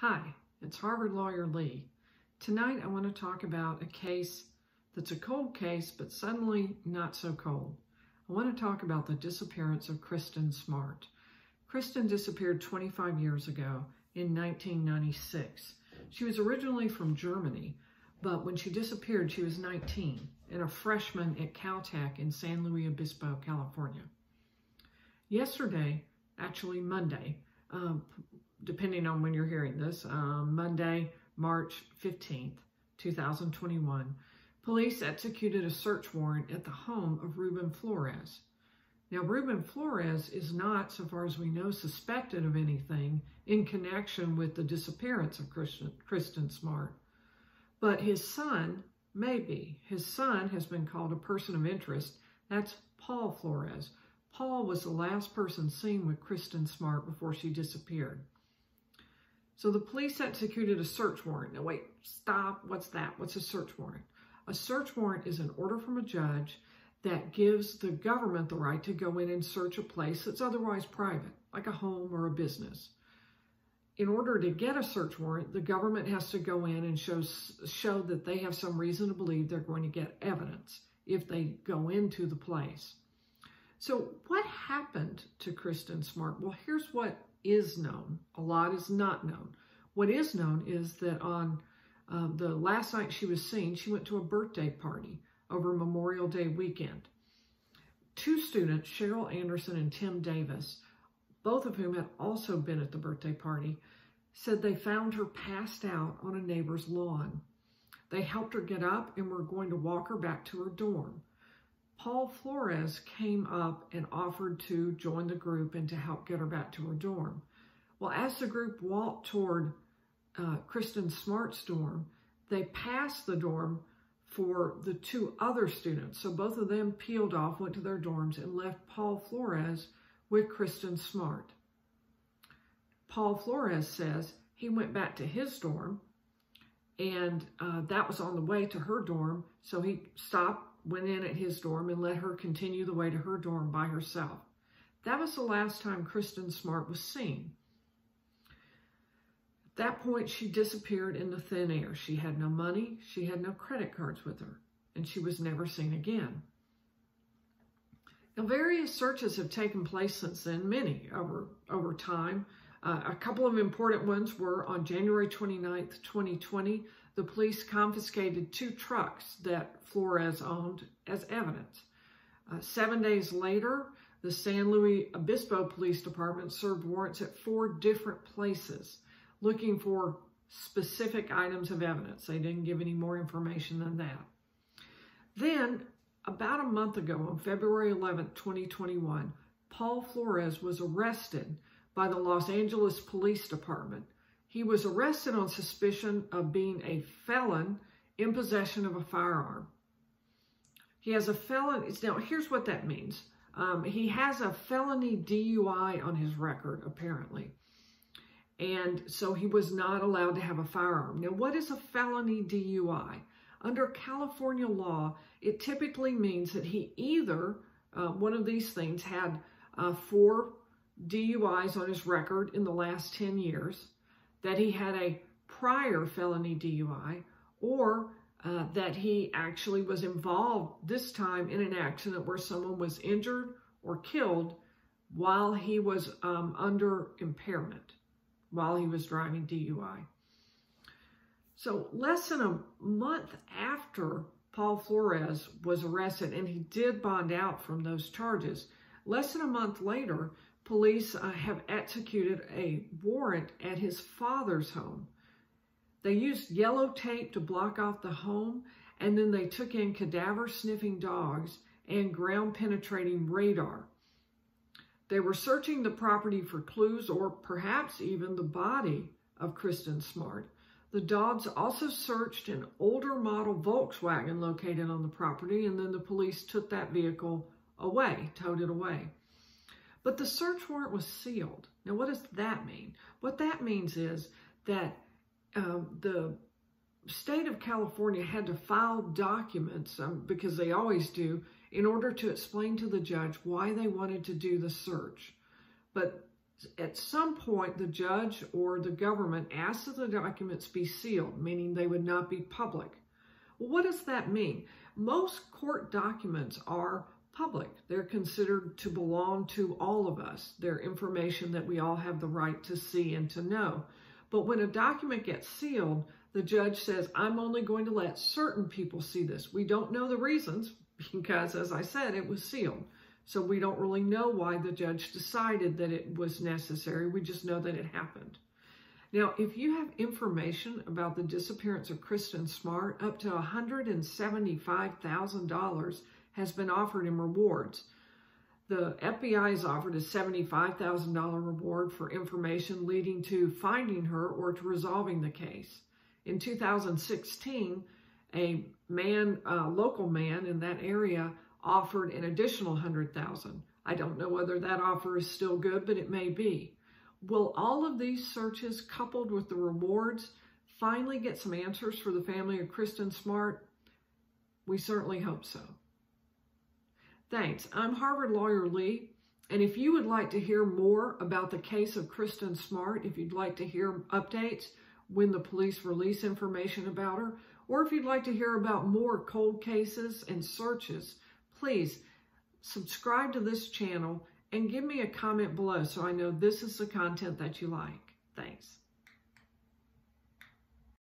Hi, it's Harvard lawyer Lee. Tonight I want to talk about a case that's a cold case, but suddenly not so cold. I want to talk about the disappearance of Kristin Smart. Kristin disappeared 25 years ago in 1996. She was originally from Germany, but when she disappeared, she was 19 and a freshman at Caltech in San Luis Obispo, California. Yesterday, actually Monday, um, depending on when you're hearing this, um, Monday, March 15th, 2021, police executed a search warrant at the home of Ruben Flores. Now, Ruben Flores is not, so far as we know, suspected of anything in connection with the disappearance of Kristin, Kristin Smart. But his son may be. His son has been called a person of interest. That's Paul Flores. Paul was the last person seen with Kristin Smart before she disappeared. So the police executed a search warrant. Now wait, stop. What's that? What's a search warrant? A search warrant is an order from a judge that gives the government the right to go in and search a place that's otherwise private, like a home or a business. In order to get a search warrant, the government has to go in and show, show that they have some reason to believe they're going to get evidence if they go into the place. So what happened to Kristin Smart? Well, here's what is known. A lot is not known. What is known is that on uh, the last night she was seen, she went to a birthday party over Memorial Day weekend. Two students, Cheryl Anderson and Tim Davis, both of whom had also been at the birthday party, said they found her passed out on a neighbor's lawn. They helped her get up and were going to walk her back to her dorm. Paul Flores came up and offered to join the group and to help get her back to her dorm. Well, as the group walked toward uh, Kristin Smart's dorm, they passed the dorm for the two other students. So both of them peeled off, went to their dorms, and left Paul Flores with Kristin Smart. Paul Flores says he went back to his dorm, and uh, that was on the way to her dorm. So he stopped, went in at his dorm and let her continue the way to her dorm by herself. That was the last time Kristin Smart was seen. At that point, she disappeared in the thin air. She had no money, she had no credit cards with her, and she was never seen again. Now, various searches have taken place since then, many over, over time. Uh, a couple of important ones were on January 29th, 2020, the police confiscated two trucks that Flores owned as evidence. Uh, seven days later, the San Luis Obispo Police Department served warrants at four different places looking for specific items of evidence. They didn't give any more information than that. Then, about a month ago, on February 11, 2021, Paul Flores was arrested by the Los Angeles Police Department he was arrested on suspicion of being a felon in possession of a firearm. He has a felon. Now, here's what that means. Um, he has a felony DUI on his record, apparently. And so he was not allowed to have a firearm. Now, what is a felony DUI? Under California law, it typically means that he either, uh, one of these things, had uh, four DUIs on his record in the last 10 years, that he had a prior felony DUI or uh, that he actually was involved this time in an accident where someone was injured or killed while he was um, under impairment, while he was driving DUI. So less than a month after Paul Flores was arrested, and he did bond out from those charges, less than a month later, police uh, have executed a warrant at his father's home. They used yellow tape to block off the home, and then they took in cadaver sniffing dogs and ground penetrating radar. They were searching the property for clues or perhaps even the body of Kristin Smart. The dogs also searched an older model Volkswagen located on the property, and then the police took that vehicle away, towed it away. But the search warrant was sealed. Now, what does that mean? What that means is that um, the state of California had to file documents, um, because they always do, in order to explain to the judge why they wanted to do the search. But At some point, the judge or the government asked that the documents be sealed, meaning they would not be public. Well, what does that mean? Most court documents are public. They're considered to belong to all of us. They're information that we all have the right to see and to know. But when a document gets sealed, the judge says, I'm only going to let certain people see this. We don't know the reasons because, as I said, it was sealed. So we don't really know why the judge decided that it was necessary. We just know that it happened. Now, if you have information about the disappearance of Kristin Smart, up to $175,000 has been offered in rewards. The FBI has offered a $75,000 reward for information leading to finding her or to resolving the case. In 2016, a man, a local man in that area offered an additional 100,000. I don't know whether that offer is still good, but it may be. Will all of these searches coupled with the rewards finally get some answers for the family of Kristin Smart? We certainly hope so. Thanks. I'm Harvard lawyer Lee. And if you would like to hear more about the case of Kristin Smart, if you'd like to hear updates when the police release information about her, or if you'd like to hear about more cold cases and searches, please subscribe to this channel and give me a comment below so I know this is the content that you like. Thanks.